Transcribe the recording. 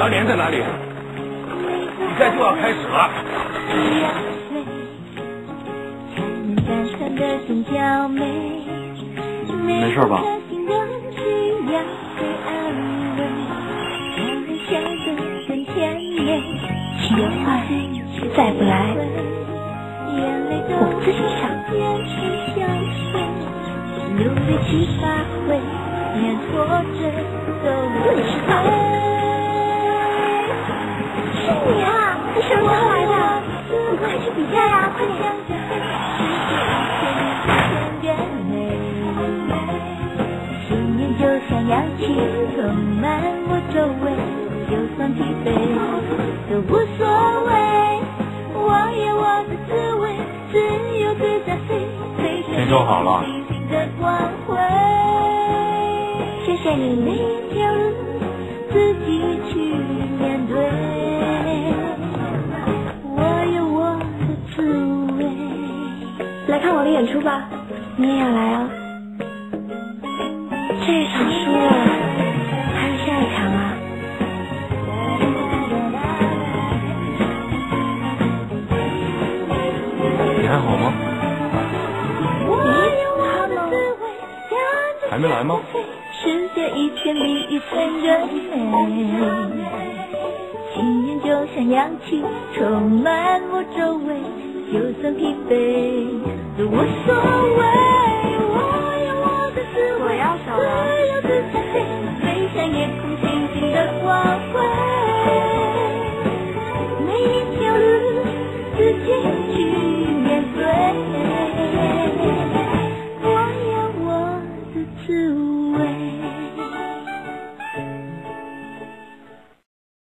阿莲在哪里？比赛就要开始了。没事吧？秦淮再不来，我自己上。是你啊！你什么时候来的？你快去比赛呀！快点！信念就像氧气，充满我周围，就算疲惫都无所谓。我有我的滋味，自由自在飞，飞天就好了。的光辉。谢谢你。每条路自己去面对。我有我的滋味。来看我的演出吧，你也要来哦！这场输了，好吗？还没来吗？世界一天比一天更美，就像氧气，充满我周围，就算疲惫都无所谓。